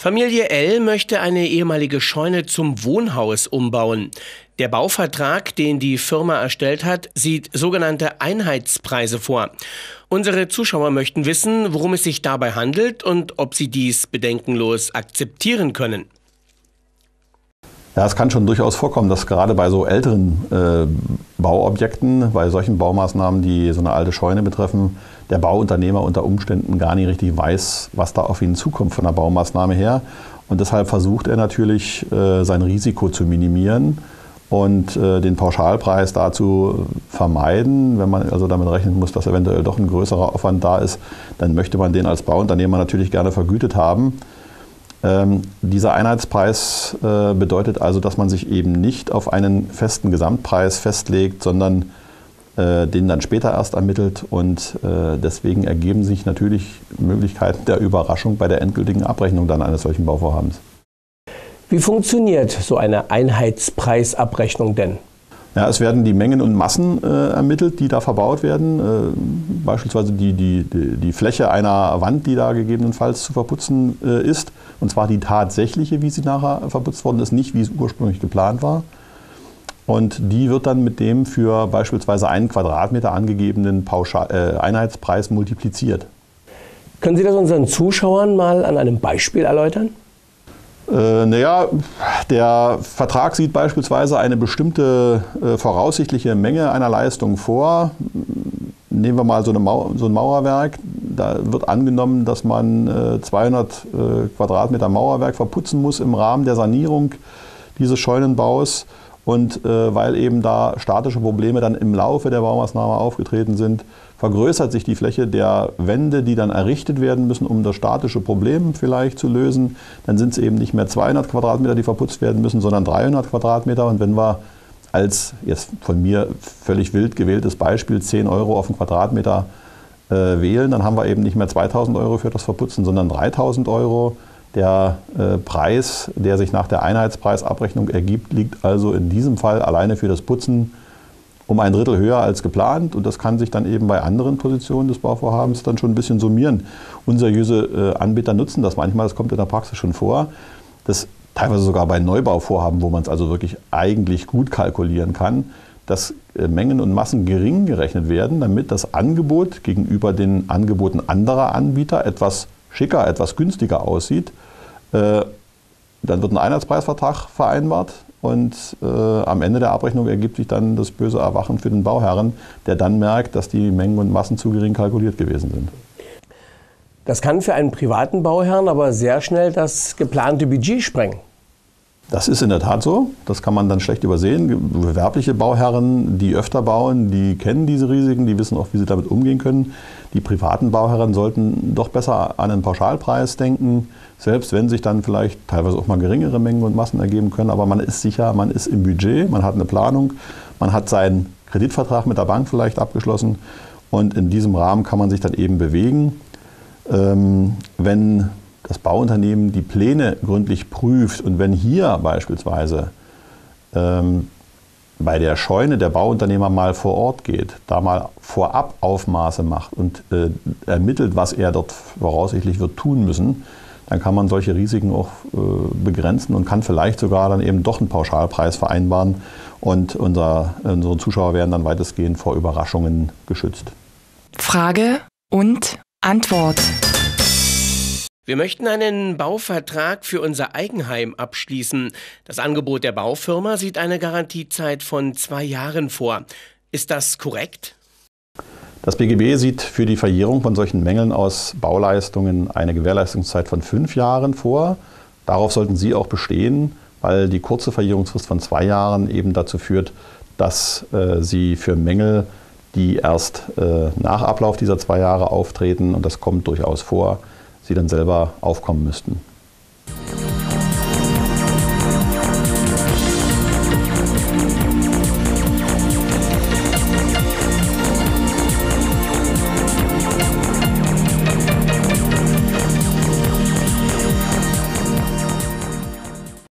Familie L möchte eine ehemalige Scheune zum Wohnhaus umbauen. Der Bauvertrag, den die Firma erstellt hat, sieht sogenannte Einheitspreise vor. Unsere Zuschauer möchten wissen, worum es sich dabei handelt und ob sie dies bedenkenlos akzeptieren können. Ja, es kann schon durchaus vorkommen, dass gerade bei so älteren äh, Bauobjekten, bei solchen Baumaßnahmen, die so eine alte Scheune betreffen, der Bauunternehmer unter Umständen gar nicht richtig weiß, was da auf ihn zukommt von der Baumaßnahme her. Und deshalb versucht er natürlich, äh, sein Risiko zu minimieren und äh, den Pauschalpreis dazu vermeiden. Wenn man also damit rechnen muss, dass eventuell doch ein größerer Aufwand da ist, dann möchte man den als Bauunternehmer natürlich gerne vergütet haben. Ähm, dieser Einheitspreis äh, bedeutet also, dass man sich eben nicht auf einen festen Gesamtpreis festlegt, sondern äh, den dann später erst ermittelt. Und äh, deswegen ergeben sich natürlich Möglichkeiten der Überraschung bei der endgültigen Abrechnung dann eines solchen Bauvorhabens. Wie funktioniert so eine Einheitspreisabrechnung denn? Ja, es werden die Mengen und Massen äh, ermittelt, die da verbaut werden. Äh, beispielsweise die, die, die, Fläche einer Wand, die da gegebenenfalls zu verputzen äh, ist. Und zwar die tatsächliche, wie sie nachher verputzt worden ist, nicht wie es ursprünglich geplant war. Und die wird dann mit dem für beispielsweise einen Quadratmeter angegebenen Pauschal äh, Einheitspreis multipliziert. Können Sie das unseren Zuschauern mal an einem Beispiel erläutern? Äh, naja, der Vertrag sieht beispielsweise eine bestimmte äh, voraussichtliche Menge einer Leistung vor. Nehmen wir mal so, Mau so ein Mauerwerk. Da wird angenommen, dass man äh, 200 äh, Quadratmeter Mauerwerk verputzen muss im Rahmen der Sanierung dieses Scheunenbaus. Und äh, weil eben da statische Probleme dann im Laufe der Baumaßnahme aufgetreten sind, vergrößert sich die Fläche der Wände, die dann errichtet werden müssen, um das statische Problem vielleicht zu lösen. Dann sind es eben nicht mehr 200 Quadratmeter, die verputzt werden müssen, sondern 300 Quadratmeter. Und wenn wir als jetzt von mir völlig wild gewähltes Beispiel 10 Euro auf den Quadratmeter äh, wählen, dann haben wir eben nicht mehr 2000 Euro für das Verputzen, sondern 3000 Euro. Der äh, Preis, der sich nach der Einheitspreisabrechnung ergibt, liegt also in diesem Fall alleine für das Putzen um ein Drittel höher als geplant. Und das kann sich dann eben bei anderen Positionen des Bauvorhabens dann schon ein bisschen summieren. Unseriöse äh, Anbieter nutzen das manchmal, das kommt in der Praxis schon vor. Das teilweise sogar bei Neubauvorhaben, wo man es also wirklich eigentlich gut kalkulieren kann, dass äh, Mengen und Massen gering gerechnet werden, damit das Angebot gegenüber den Angeboten anderer Anbieter etwas schicker, etwas günstiger aussieht. Äh, dann wird ein Einheitspreisvertrag vereinbart und äh, am Ende der Abrechnung ergibt sich dann das böse Erwachen für den Bauherren, der dann merkt, dass die Mengen und Massen zu gering kalkuliert gewesen sind. Das kann für einen privaten Bauherrn aber sehr schnell das geplante Budget sprengen. Das ist in der Tat so. Das kann man dann schlecht übersehen. Gewerbliche Bauherren, die öfter bauen, die kennen diese Risiken, die wissen auch, wie sie damit umgehen können. Die privaten Bauherren sollten doch besser an einen Pauschalpreis denken, selbst wenn sich dann vielleicht teilweise auch mal geringere Mengen und Massen ergeben können. Aber man ist sicher, man ist im Budget, man hat eine Planung, man hat seinen Kreditvertrag mit der Bank vielleicht abgeschlossen und in diesem Rahmen kann man sich dann eben bewegen. Ähm, wenn das Bauunternehmen die Pläne gründlich prüft und wenn hier beispielsweise ähm, bei der Scheune der Bauunternehmer mal vor Ort geht, da mal vorab Aufmaße macht und äh, ermittelt, was er dort voraussichtlich wird tun müssen, dann kann man solche Risiken auch äh, begrenzen und kann vielleicht sogar dann eben doch einen Pauschalpreis vereinbaren und unser, unsere Zuschauer werden dann weitestgehend vor Überraschungen geschützt. Frage und Antwort. Wir möchten einen Bauvertrag für unser Eigenheim abschließen. Das Angebot der Baufirma sieht eine Garantiezeit von zwei Jahren vor. Ist das korrekt? Das BGB sieht für die Verjährung von solchen Mängeln aus Bauleistungen eine Gewährleistungszeit von fünf Jahren vor. Darauf sollten Sie auch bestehen, weil die kurze Verjährungsfrist von zwei Jahren eben dazu führt, dass äh, Sie für Mängel, die erst äh, nach Ablauf dieser zwei Jahre auftreten, und das kommt durchaus vor, sie dann selber aufkommen müssten.